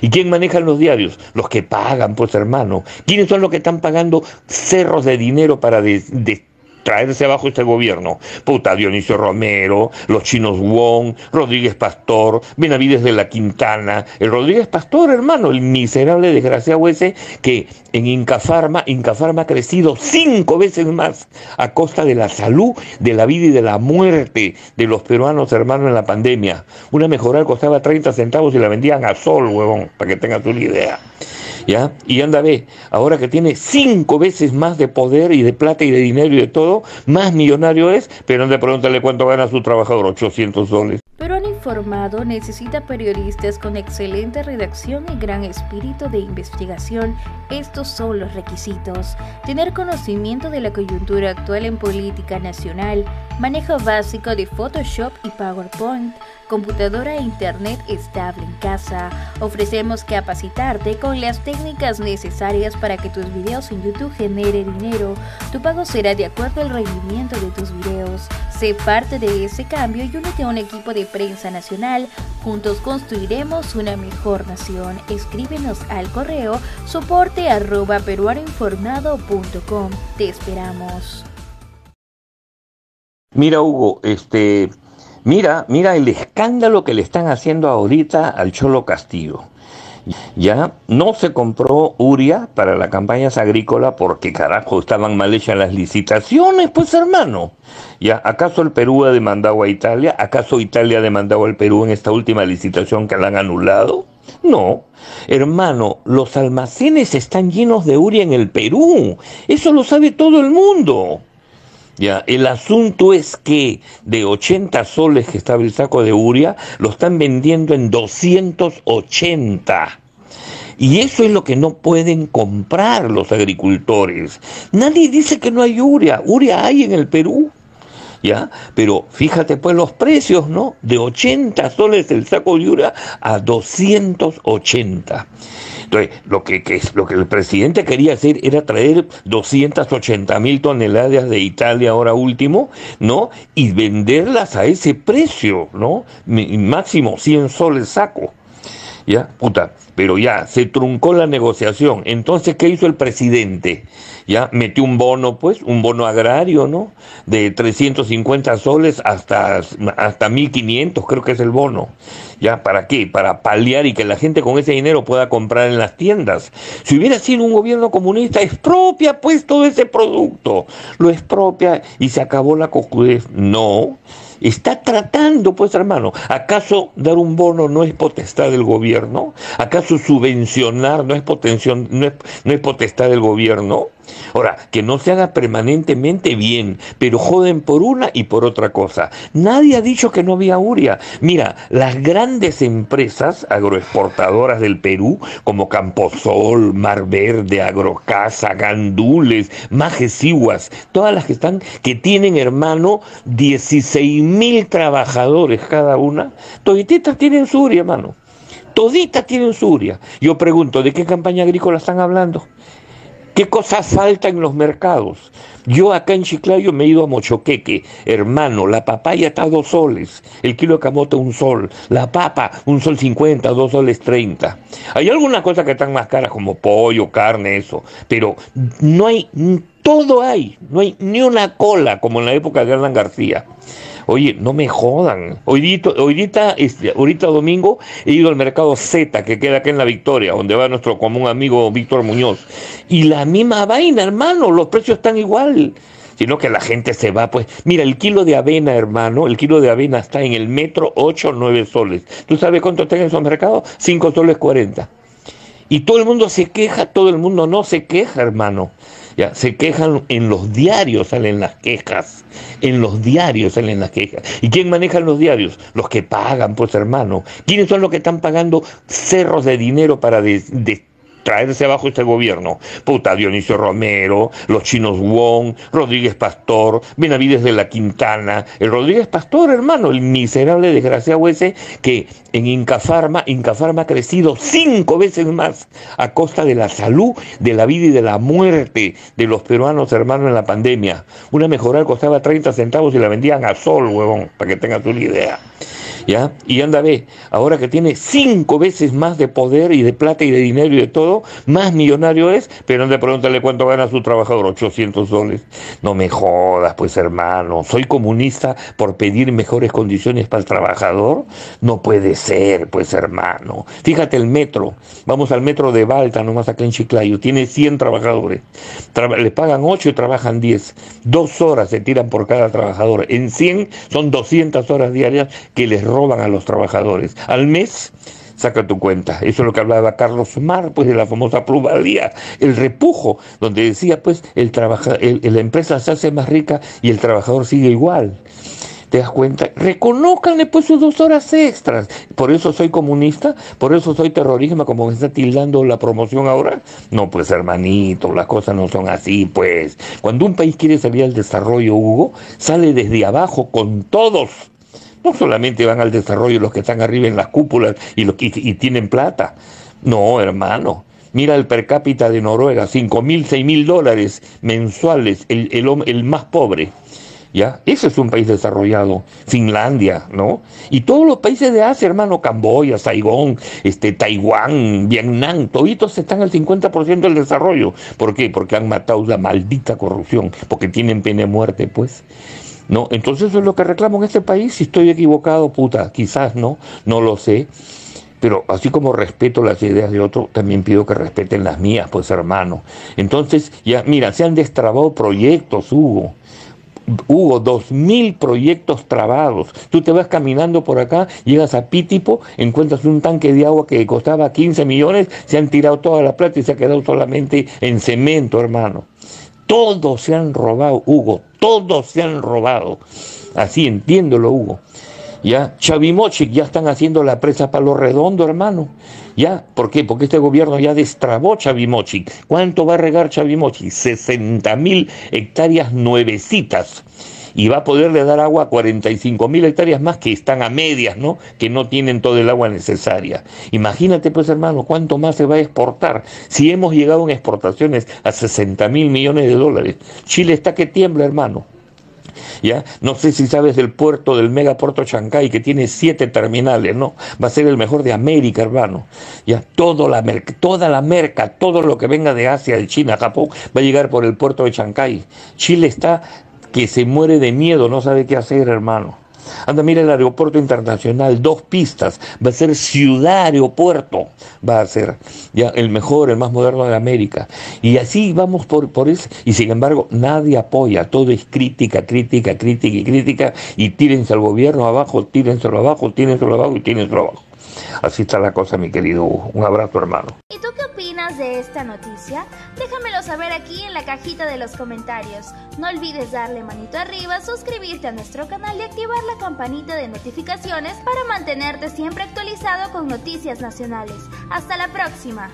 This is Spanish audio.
¿Y quién maneja los diarios? Los que pagan, pues hermano. ¿Quiénes son los que están pagando cerros de dinero para de, traerse abajo este gobierno. Puta, Dionisio Romero, los chinos Wong, Rodríguez Pastor, Benavides de la Quintana, el Rodríguez Pastor, hermano, el miserable desgraciado ese que en Incafarma, Incafarma ha crecido cinco veces más a costa de la salud, de la vida y de la muerte de los peruanos, hermano, en la pandemia. Una mejoral costaba 30 centavos y la vendían a sol, huevón, para que tengas una idea. ¿Ya? Y anda, ve, ahora que tiene cinco veces más de poder y de plata y de dinero y de todo, más millonario es, pero anda, pregúntale cuánto gana su trabajador, 800 dólares. Pero han informado necesita periodistas con excelente redacción y gran espíritu de investigación. Estos son los requisitos. Tener conocimiento de la coyuntura actual en política nacional, manejo básico de Photoshop y PowerPoint, computadora e internet estable en casa. Ofrecemos capacitarte con las técnicas necesarias para que tus videos en YouTube genere dinero. Tu pago será de acuerdo al rendimiento de tus videos. Sé parte de ese cambio y únete a un equipo de prensa nacional. Juntos construiremos una mejor nación. Escríbenos al correo soporte arroba peruanoinformado.com. Te esperamos. Mira, Hugo, este, Mira, mira el escándalo que le están haciendo ahorita al Cholo Castillo. Ya no se compró Uria para la campaña agrícola porque carajo estaban mal hechas las licitaciones, pues hermano. ¿Ya acaso el Perú ha demandado a Italia? ¿Acaso Italia ha demandado al Perú en esta última licitación que la han anulado? No, hermano, los almacenes están llenos de Uria en el Perú. Eso lo sabe todo el mundo. Ya, el asunto es que de 80 soles que estaba el saco de uria, lo están vendiendo en 280. Y eso es lo que no pueden comprar los agricultores. Nadie dice que no hay uria. Uria hay en el Perú. ¿Ya? Pero fíjate pues los precios, ¿no? De 80 soles el saco de uria a 280. Entonces, lo que, lo que el presidente quería hacer era traer 280 mil toneladas de Italia ahora último, ¿no? Y venderlas a ese precio, ¿no? Máximo 100 soles saco. ¿Ya? Puta, pero ya se truncó la negociación. Entonces, ¿qué hizo el presidente? Ya metió un bono, pues, un bono agrario, ¿no? De 350 soles hasta, hasta 1500, creo que es el bono. ¿Ya? ¿Para qué? Para paliar y que la gente con ese dinero pueda comprar en las tiendas. Si hubiera sido un gobierno comunista, expropia pues todo ese producto. Lo expropia y se acabó la cojudez. No. Está tratando, pues hermano, ¿acaso dar un bono no es potestad del gobierno? ¿Acaso subvencionar no es, no es potestad del gobierno? Ahora, que no se haga permanentemente bien, pero joden por una y por otra cosa. Nadie ha dicho que no había uria. Mira, las grandes empresas agroexportadoras del Perú, como Camposol, Mar Verde, Agrocasa, Gandules, Majesiguas, todas las que están, que tienen, hermano, 16 mil trabajadores cada una, todititas tienen suria, hermano. Toditas tienen suria. Yo pregunto, ¿de qué campaña agrícola están hablando? ¿Qué cosas faltan en los mercados? Yo acá en Chiclayo me he ido a Mochoqueque, hermano, la papaya está a dos soles, el kilo de camote un sol, la papa un sol cincuenta, dos soles treinta. Hay algunas cosas que están más caras como pollo, carne, eso, pero no hay, todo hay, no hay ni una cola como en la época de Alan García. Oye, no me jodan. Hoy ahorita, este, ahorita domingo he ido al mercado Z, que queda acá en La Victoria, donde va nuestro común amigo Víctor Muñoz. Y la misma vaina, hermano, los precios están igual sino que la gente se va, pues, mira, el kilo de avena, hermano, el kilo de avena está en el metro 8 o 9 soles. ¿Tú sabes cuánto está en esos mercados? 5 soles 40. Y todo el mundo se queja, todo el mundo no se queja, hermano. Ya, se quejan en los diarios, salen las quejas. En los diarios salen las quejas. ¿Y quién maneja los diarios? Los que pagan, pues hermano. ¿Quiénes son los que están pagando cerros de dinero para de, traerse abajo este gobierno. Puta, Dionisio Romero, los chinos Wong, Rodríguez Pastor, Benavides de la Quintana, el Rodríguez Pastor, hermano, el miserable desgraciado ese que en Incafarma, Incafarma ha crecido cinco veces más a costa de la salud, de la vida y de la muerte de los peruanos, hermano, en la pandemia. Una mejoral costaba 30 centavos y la vendían a sol, huevón, para que tengas una idea. ¿Ya? Y anda, ve, ahora que tiene cinco veces más de poder y de plata y de dinero y de todo, más millonario es, pero anda, pregúntale cuánto gana su trabajador, 800 dólares. No me jodas, pues hermano, soy comunista por pedir mejores condiciones para el trabajador. No puede ser, pues hermano. Fíjate el metro, vamos al metro de Balta, nomás acá en Chiclayo, tiene 100 trabajadores. le pagan 8 y trabajan 10. Dos horas se tiran por cada trabajador. En 100 son 200 horas diarias que les roban a los trabajadores. Al mes saca tu cuenta. Eso es lo que hablaba Carlos Mar, pues de la famosa plusvalía, el repujo, donde decía, pues, el la empresa se hace más rica y el trabajador sigue igual. ¿Te das cuenta? Reconozcan después sus dos horas extras. Por eso soy comunista, por eso soy terrorismo, como me está tildando la promoción ahora. No, pues hermanito, las cosas no son así, pues. Cuando un país quiere salir al desarrollo, Hugo, sale desde abajo con todos. No solamente van al desarrollo los que están arriba en las cúpulas y, tienen plata. No, hermano. Mira el per cápita de Noruega, 5 mil, 6 mil dólares mensuales, el, el, el más pobre. ¿ya? Ese es un país desarrollado, Finlandia, ¿no? Y todos los países de Asia, hermano, Camboya, Saigón, este, Taiwán, Vietnam, toditos están al 50% del desarrollo. ¿Por qué? Porque han matado la maldita corrupción, porque tienen pena de muerte, pues. ¿No? Entonces eso es lo que reclamo en este país, si estoy equivocado, puta, quizás no, no lo sé. Pero así como respeto las ideas de otro, también pido que respeten las mías, pues hermano. Entonces, ya, mira, se han destrabado proyectos, Hugo hubo dos mil proyectos trabados. Tú te vas caminando por acá, llegas a Pítipo, encuentras un tanque de agua que costaba 15 millones, se han tirado toda la plata y se ha quedado solamente en cemento, hermano. Todos se han robado, Hugo, todos se han robado. Así entiéndolo, Hugo. ¿ya? Chavimochic ya están haciendo la presa para lo redondo, hermano. ¿Ya? ¿Por qué? Porque este gobierno ya destrabó Chavimochic. ¿Cuánto va a regar Chavimochic? 60 mil hectáreas nuevecitas. Y va a poderle dar agua a 45 mil hectáreas más que están a medias, ¿no? Que no tienen todo el agua necesaria. Imagínate, pues, hermano, cuánto más se va a exportar. Si hemos llegado en exportaciones a 60 mil millones de dólares. Chile está que tiembla, hermano. ¿ya? No sé si sabes del puerto, del megapuerto Chancay, que tiene siete terminales, ¿no? Va a ser el mejor de América, hermano. Ya, la toda la merca, todo lo que venga de Asia, de China, Japón, va a llegar por el puerto de Chancay. Chile está que se muere de miedo, no sabe qué hacer, hermano. Anda, mira el aeropuerto internacional, dos pistas, va a ser ciudad aeropuerto, va a ser ya el mejor, el más moderno de América. Y así vamos por, por eso, y sin embargo nadie apoya, todo es crítica, crítica, crítica y crítica, y tírense al gobierno abajo, tírenselo abajo, tírenselo abajo y tírenselo abajo. Así está la cosa, mi querido Un abrazo, hermano. ¿Y tú qué opinas de esta noticia? Déjamelo saber aquí en la cajita de los comentarios. No olvides darle manito arriba, suscribirte a nuestro canal y activar la campanita de notificaciones para mantenerte siempre actualizado con noticias nacionales. Hasta la próxima.